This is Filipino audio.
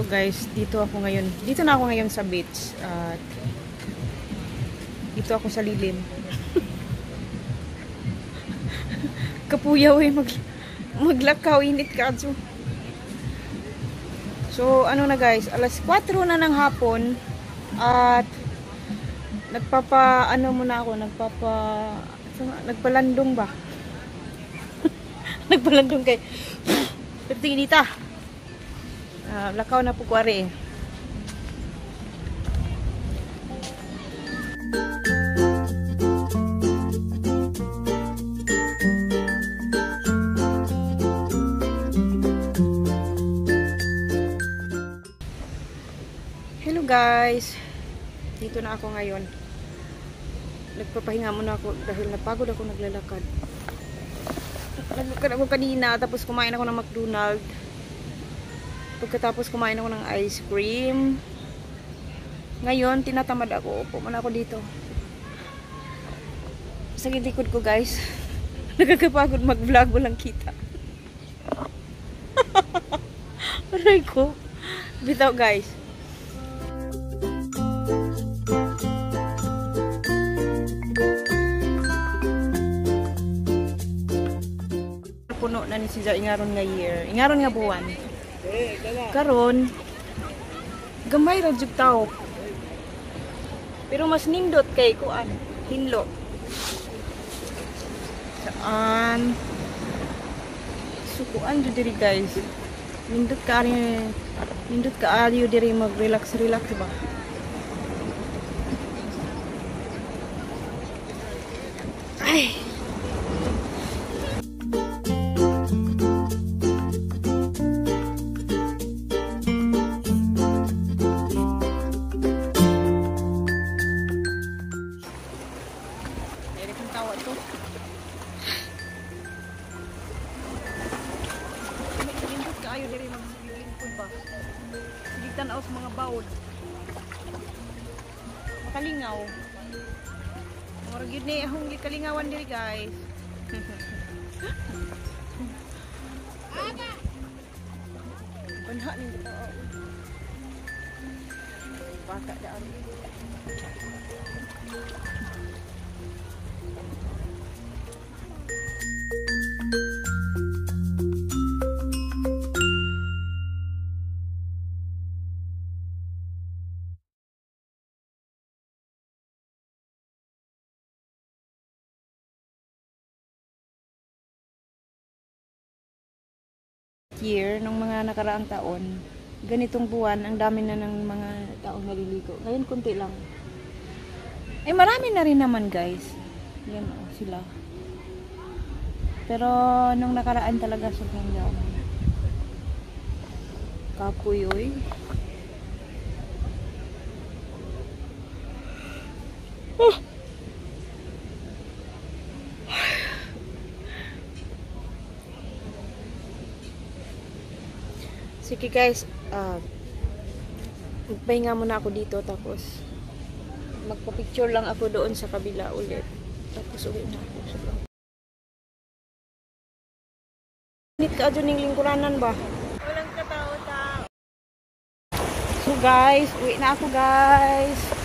guys, dito ako ngayon. Dito na ako ngayon sa beach. At dito ako sa lilim. Kapuyaw eh, mag, maglakaw, init ka. So, so, ano na guys, alas 4 na ng hapon. At nagpapa, ano muna ako, nagpapa, nagpalandong ba? nagpalandong kay Pertinita. Uh, lakaw na po kwari eh. Hello guys. Dito na ako ngayon. Nagpapahinga muna ako dahil napagod ako naglalakad. Naglalakad ako kanina tapos kumain ako ng McDonald's. Pagkatapos kumain ako ng ice cream. Ngayon, tinatamad ako. Upo muna ako dito. Sa likod ko guys. Nagkakapagod mag-vlog. Walang kita. Aray ko. Bitaw guys. puno na ni siya ingaron nga year. Ingaron nga buwan karon gamay ra jud tao. Pero mas nindot kay kuan hinlo. Saan? Sukuan jud diri guys. Nindot ka ari nindot ka ari diri mag relax relax ba? Ay diri magsilingkod ba? Hindi tanaw sa mga bawod. Makalingaw. Mura gyud ni ahong kalingawan diri guys. Banha ni tao bata daan year, nung mga nakaraang taon, ganitong buwan, ang dami na ng mga taong naliligo. Ngayon, kunti lang. Eh, marami na rin naman, guys. Yan, oh, sila. Pero, nung nakaraan talaga, sobrang dami. Kapoy, oy. Sige guys, uh, magpahinga muna ako dito tapos magpa-picture lang ako doon sa kabila ulit. Tapos uwi na ako. Nit ka dyan yung lingkuranan ba? Walang katao-tao. So guys, uwi na ako guys.